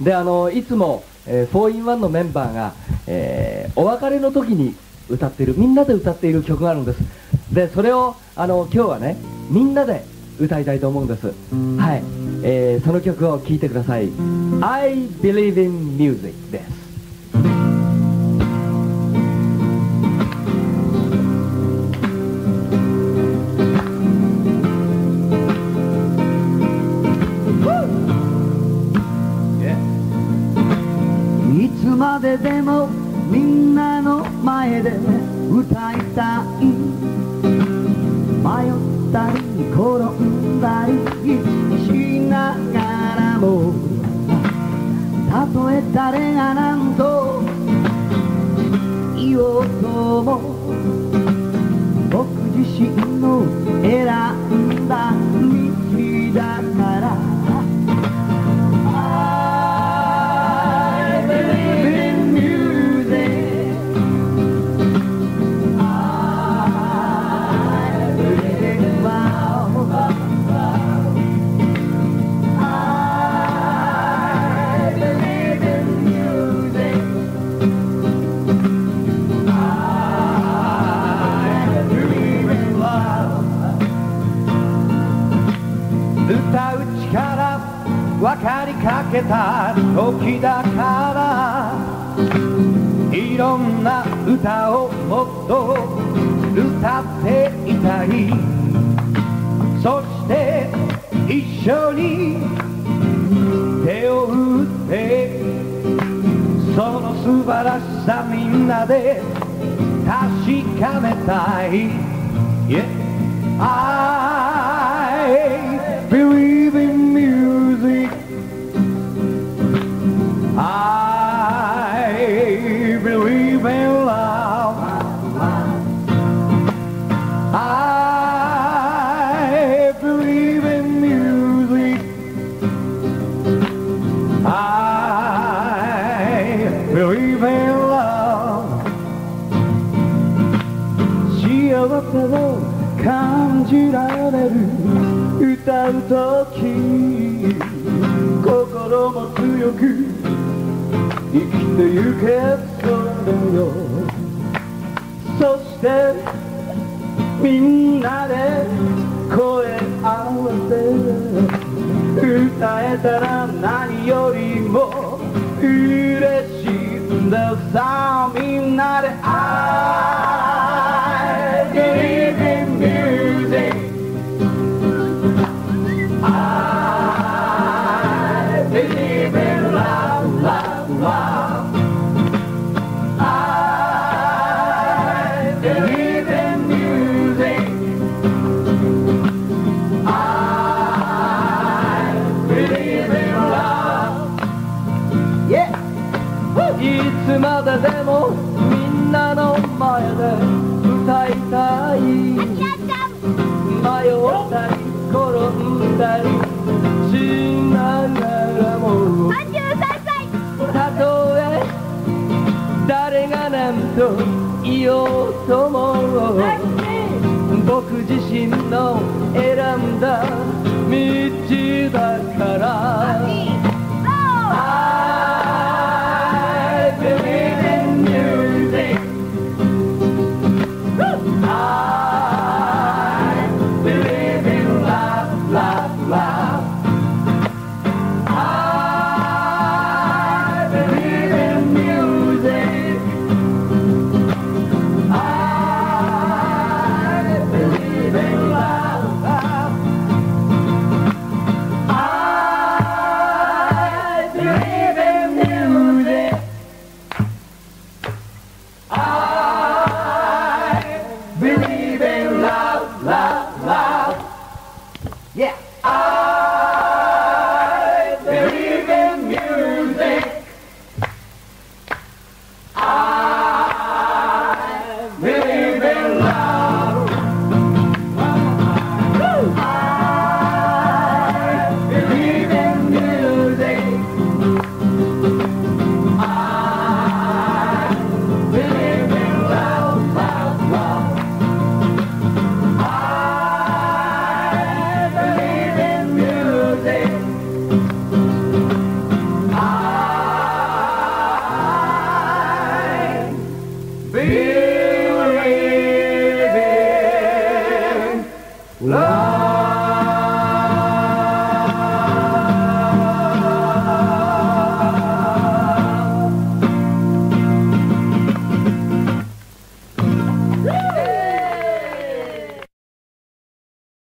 であのいつも、えー、4in1 のメンバーが、えー、お別れの時に歌っているみんなで歌っている曲があるんです。でそれをあの今日はねみんなで歌いたいと思うんです。はい、えー、その曲を聴いてください「I Believe in Music」です。まででもみんなの前で歌いたい。迷ったり転んだりしながらもたとえ誰が何と言おうとも僕自身の選んだ。た時だからいろんな歌をもっと歌っていたいそして一緒に手を打ってその素晴らしさみんなで確かめたい、yeah. I believe を感じられる歌うとき心も強く生きてゆけそうだよ。そしてみんなで声合わせ歌えたら何よりも嬉しいんださあみんなで I つまででもみんなの前で歌いたい迷ったり転んだりしながらもたとえ誰が何と言おうとも僕自身の選んだ道だから。Yeah.